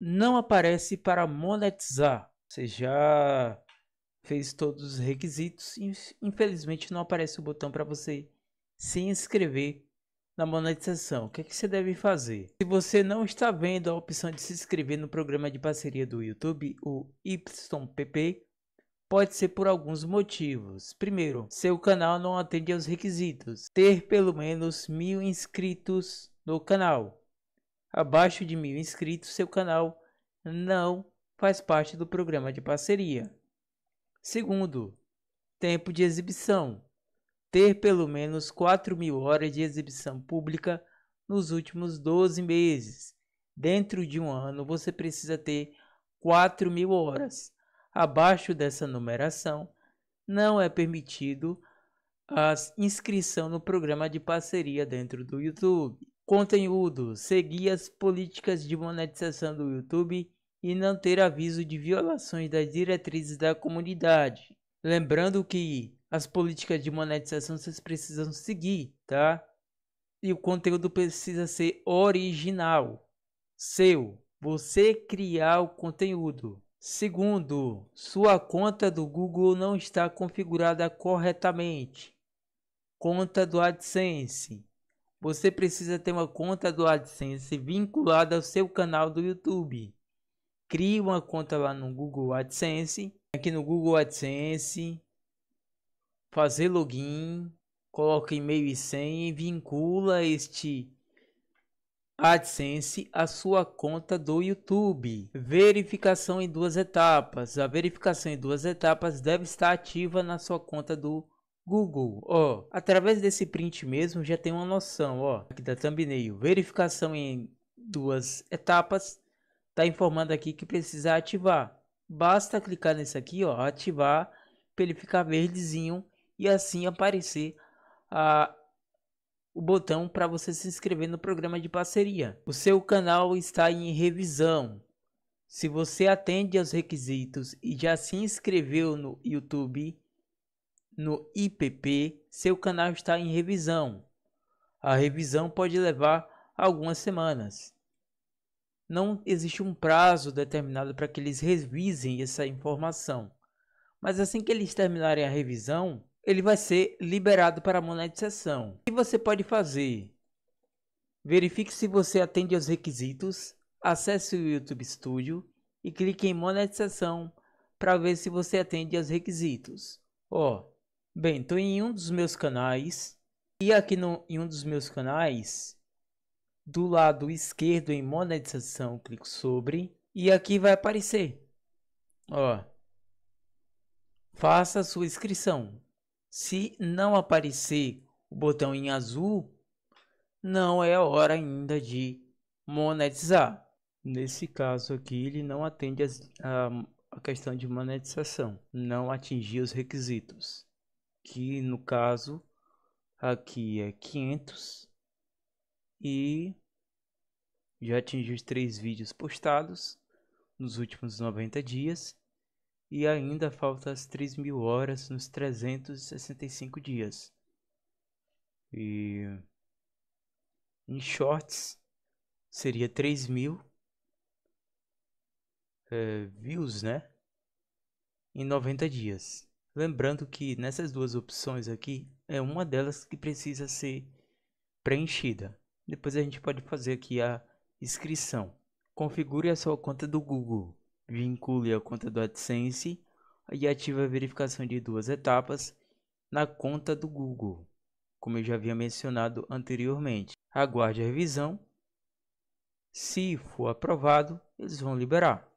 não aparece para monetizar. Você já fez todos os requisitos e infelizmente não aparece o botão para você se inscrever na monetização. O que, é que você deve fazer? Se você não está vendo a opção de se inscrever no programa de parceria do YouTube, o YPP, pode ser por alguns motivos. Primeiro, seu canal não atende aos requisitos. Ter pelo menos mil inscritos no canal. Abaixo de mil inscritos, seu canal não faz parte do programa de parceria. Segundo, tempo de exibição. Ter pelo menos 4 mil horas de exibição pública nos últimos 12 meses. Dentro de um ano, você precisa ter 4 mil horas. Abaixo dessa numeração, não é permitido a inscrição no programa de parceria dentro do YouTube. Conteúdo: seguir as políticas de monetização do YouTube e não ter aviso de violações das diretrizes da comunidade. Lembrando que as políticas de monetização vocês precisam seguir, tá? E o conteúdo precisa ser original, seu. Você criar o conteúdo. Segundo, sua conta do Google não está configurada corretamente. Conta do AdSense. Você precisa ter uma conta do AdSense vinculada ao seu canal do YouTube crie uma conta lá no Google AdSense. Aqui no Google AdSense, fazer login, coloca e-mail e senha e vincula este AdSense à sua conta do YouTube. Verificação em duas etapas. A verificação em duas etapas deve estar ativa na sua conta do Google. Ó, através desse print mesmo já tem uma noção, ó, aqui da thumbnail. Verificação em duas etapas está informando aqui que precisa ativar. Basta clicar nesse aqui, ó, ativar, para ele ficar verdezinho e assim aparecer a, o botão para você se inscrever no programa de parceria. O seu canal está em revisão. Se você atende aos requisitos e já se inscreveu no YouTube, no IPP, seu canal está em revisão. A revisão pode levar algumas semanas não existe um prazo determinado para que eles revisem essa informação. Mas assim que eles terminarem a revisão, ele vai ser liberado para monetização. O que você pode fazer? Verifique se você atende aos requisitos, acesse o YouTube Studio e clique em monetização para ver se você atende aos requisitos. Ó, oh, bem, estou em um dos meus canais e aqui no, em um dos meus canais do lado esquerdo em monetização, clico sobre e aqui vai aparecer. Ó, faça sua inscrição. Se não aparecer o botão em azul, não é hora ainda de monetizar. Nesse caso aqui, ele não atende as, a, a questão de monetização, não atingiu os requisitos. Que no caso aqui é 500 e já atingiu os três vídeos postados nos últimos 90 dias e ainda falta as 3 mil horas nos 365 dias. E em shorts seria 3 mil é, views, né? Em 90 dias. Lembrando que nessas duas opções aqui é uma delas que precisa ser preenchida. Depois a gente pode fazer aqui a inscrição. Configure a sua conta do Google. Vincule a conta do AdSense e ative a verificação de duas etapas na conta do Google, como eu já havia mencionado anteriormente. Aguarde a revisão. Se for aprovado, eles vão liberar.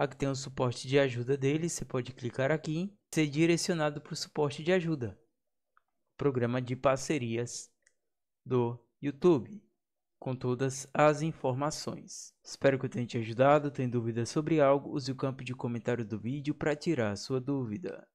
Aqui tem o suporte de ajuda deles, você pode clicar aqui e ser direcionado para o suporte de ajuda. Programa de parcerias do YouTube com todas as informações. Espero que eu tenha te ajudado. Tem dúvidas sobre algo? Use o campo de comentário do vídeo para tirar a sua dúvida.